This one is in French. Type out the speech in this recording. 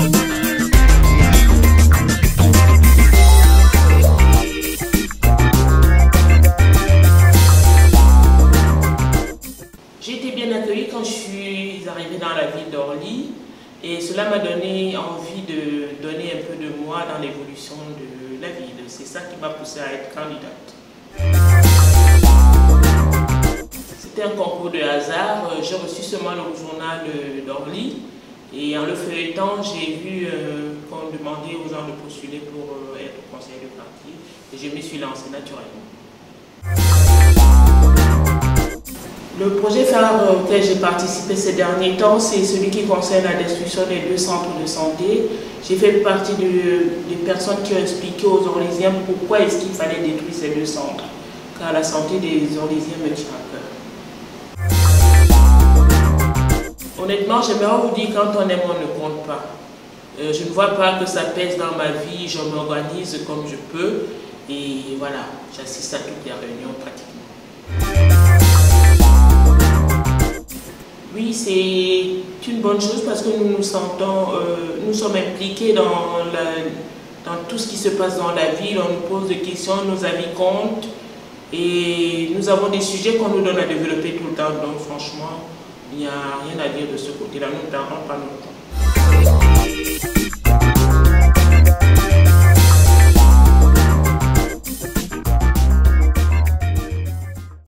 J'ai été bien accueillie quand je suis arrivée dans la ville d'Orly et cela m'a donné envie de donner un peu de moi dans l'évolution de la ville. C'est ça qui m'a poussée à être candidate. C'était un concours de hasard. J'ai reçu seulement le journal d'Orly et en le feuilletant, j'ai vu euh, qu'on demandait aux gens de postuler pour euh, être conseiller de parti et je me suis lancée naturellement. Le projet phare auquel j'ai participé ces derniers temps, c'est celui qui concerne la destruction des deux centres de santé. J'ai fait partie de, des personnes qui ont expliqué aux Orlésiens pourquoi est-ce qu'il fallait détruire ces deux centres. Car la santé des Orlésiens me tient à Honnêtement, j'aimerais vous dire quand on aime, on ne compte pas. Euh, je ne vois pas que ça pèse dans ma vie, je m'organise comme je peux. Et voilà, j'assiste à toutes les réunions pratiquement. Oui, c'est une bonne chose parce que nous nous sentons, euh, nous sommes impliqués dans, dans tout ce qui se passe dans la ville. On nous pose des questions, nos avis comptent et nous avons des sujets qu'on nous donne à développer tout le temps. Donc franchement, il n'y a rien à dire de ce côté-là. Nous ne perdons pas notre temps.